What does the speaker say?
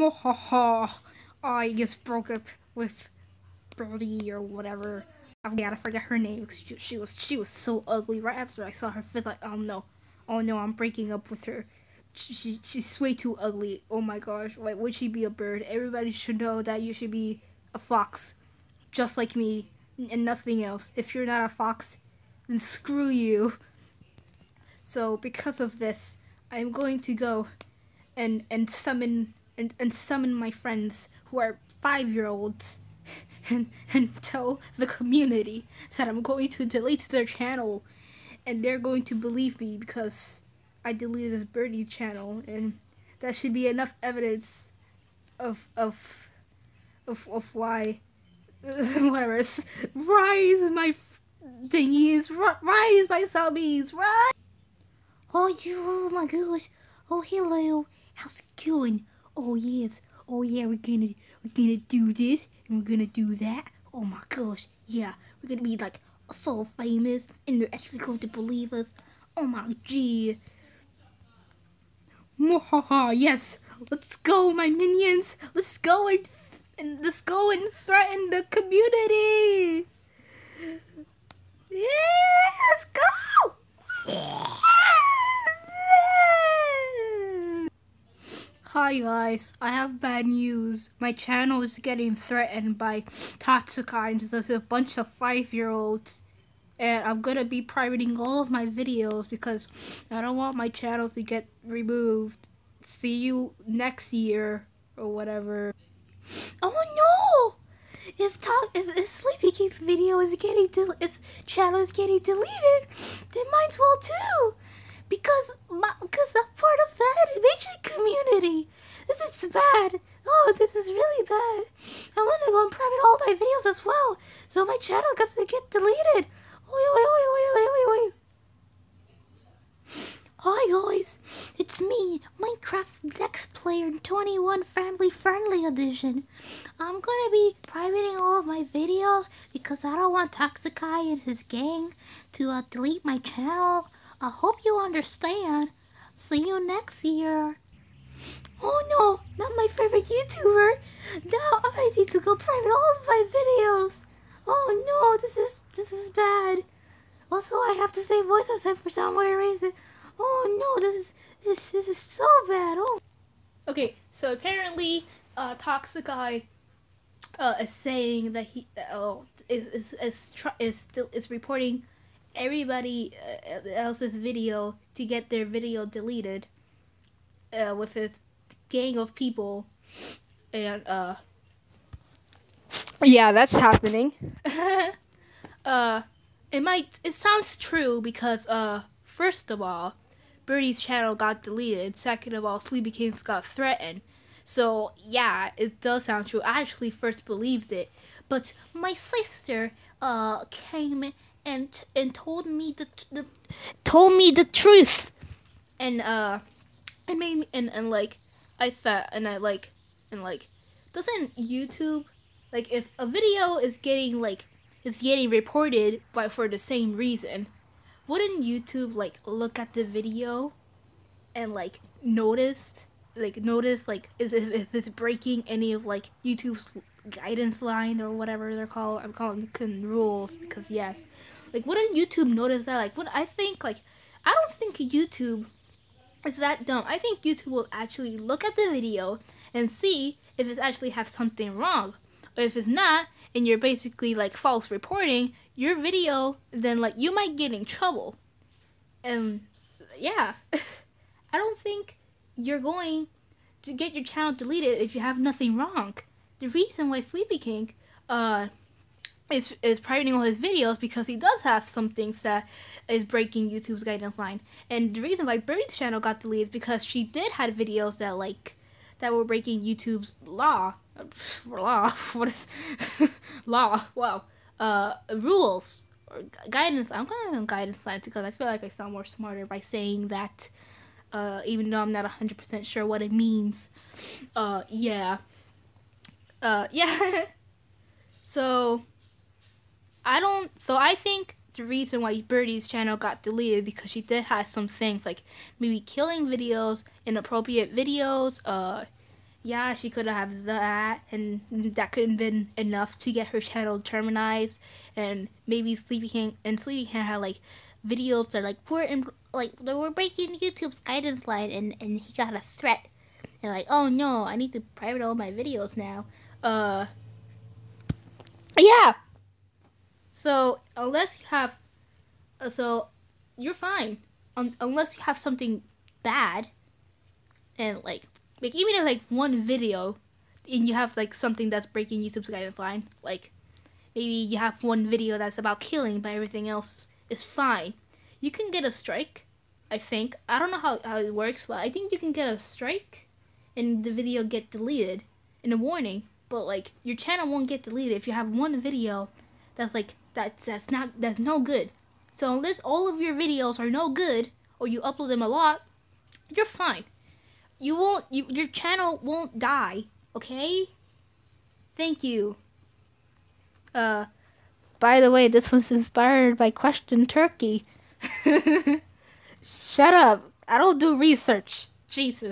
Mohaha. I just broke up with Brody or whatever. I've gotta forget her name because she, she was she was so ugly. Right after I saw her face, like oh no, oh no, I'm breaking up with her. She, she she's way too ugly. Oh my gosh, like would she be a bird? Everybody should know that you should be a fox, just like me, and nothing else. If you're not a fox, then screw you. So because of this, I'm going to go and and summon and, and summon my friends who are five year olds and and tell the community that I'm going to delete their channel and they're going to believe me because I deleted this birdie channel and that should be enough evidence of of of, of why whatever rise my thingies rise my subbies rise Oh, you, oh my gosh. Oh, hello. How's it going? Oh, yes. Oh, yeah, we're gonna, we're gonna do this, and we're gonna do that. Oh my gosh. Yeah, we're gonna be, like, so famous, and they're actually going to believe us. Oh my gee. Mwahaha, yes. Let's go, my minions. Let's go and, and let's go and threaten the community. Yeah, let's go. Hi guys, I have bad news. My channel is getting threatened by Toxikai there's a bunch of five-year-olds. And I'm gonna be privating all of my videos because I don't want my channel to get removed. See you next year or whatever. Oh no! If talk if, if Sleepy King's video is getting if channel is getting deleted, then mine's will too because because I'm part of the animation community. This is bad. Oh, this is really bad. I want to go and private all my videos as well, so my channel gets to get deleted. Oi, oi, oi, oi, oi, oi, oi. Hi guys, it's me, Minecraft Lex Player 21 Family Friendly Edition. I'm gonna be privating all of my videos because I don't want Toxikai and his gang to uh, delete my channel. I hope you understand. See you next year. Oh no, not my favorite YouTuber. Now I need to go private all of my videos. Oh no, this is this is bad. Also, I have to say voice acting for some weird reason. Oh no, this is this is, this is so bad. Oh. Okay, so apparently, uh, Toxikai uh, is saying that he uh, is is is, is still is reporting everybody uh, else's video to get their video deleted uh, with this gang of people and uh yeah that's happening. Uh it might it sounds true because uh first of all birdie's channel got deleted. Second of all sleepy kings got threatened. So yeah it does sound true. I actually first believed it. But my sister uh came and and told me the, the told me the truth. And uh it made me and, and like i thought and i like and like doesn't youtube like if a video is getting like is getting reported but for the same reason wouldn't youtube like look at the video and like notice like notice like is if it's breaking any of like youtube's guidance line or whatever they're called. I'm calling them rules because yes, like wouldn't YouTube notice that? Like, what I think like I don't think YouTube is that dumb. I think YouTube will actually look at the video and see if it's actually have something wrong. Or if it's not, and you're basically like false reporting your video, then like you might get in trouble. And yeah, I don't think you're going to get your channel deleted if you have nothing wrong the reason why Sleepy King uh is is privating all his videos because he does have some things that is breaking YouTube's guidance line. And the reason why Birdie's channel got deleted is because she did have videos that like that were breaking YouTube's law. law. What is law? Wow. Uh, rules or guidance. I'm gonna them guidance lines because I feel like I sound more smarter by saying that. Uh, even though I'm not 100% sure what it means. Uh, yeah uh, yeah. so, I don't. So I think the reason why Birdie's channel got deleted because she did have some things like maybe killing videos, inappropriate videos, uh, yeah, she could have that, and that could have been enough to get her channel terminized, and maybe Sleepy King and Sleepy King had like videos that like we're like they were breaking YouTube's guidance line, and and he got a threat, and like oh no, I need to private all my videos now. Uh, yeah. So unless you have, uh, so you're fine, um, unless you have something bad, and like like even if like one video, and you have like something that's breaking YouTube's guidance line, like maybe you have one video that's about killing, but everything else is fine. You can get a strike, I think. I don't know how, how it works, but I think you can get a strike and the video get deleted and a warning. But like your channel won't get deleted if you have one video that's like that that's not that's no good. So unless all of your videos are no good or you upload them a lot, you're fine. You won't you, your channel won't die, okay? Thank you. Uh by the way, this one's inspired by Question Turkey. Shut up. I don't do research. Jesus.